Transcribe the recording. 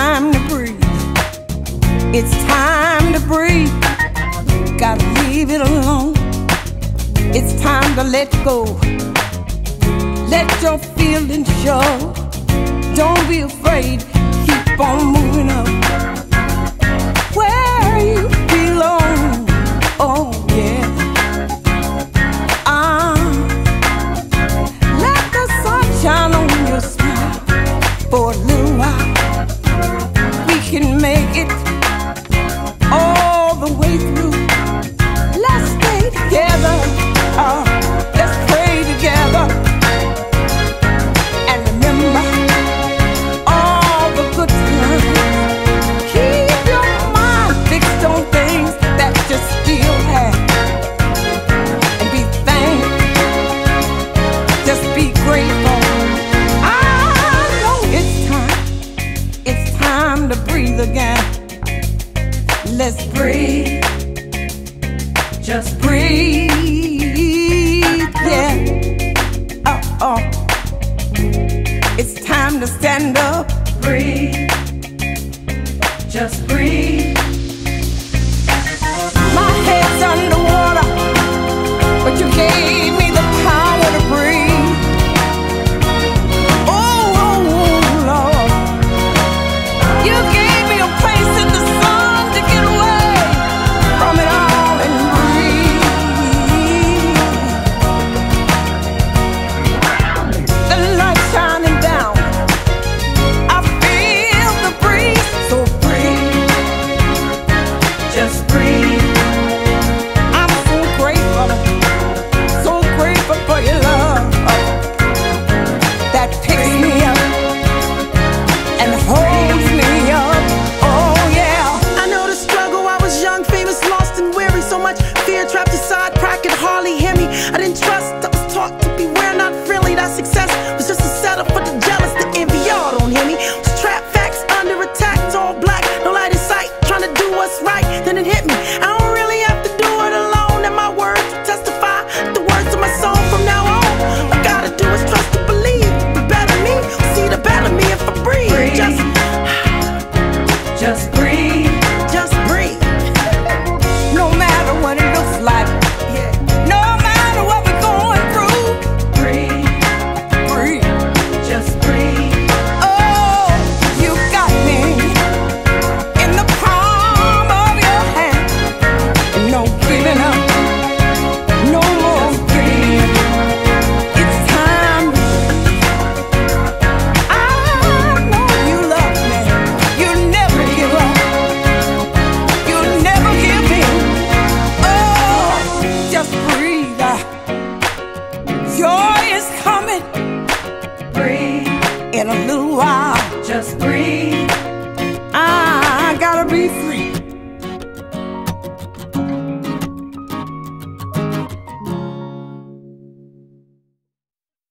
time to breathe. It's time to breathe. Gotta leave it alone. It's time to let go. Let your feelings show. Don't be afraid. Keep on moving. breathe again. Let's breathe. Just breathe. Yeah. Uh oh. It's time to stand up. Breathe. Just breathe. they're not friendly, that's success. in a little while. Just breathe.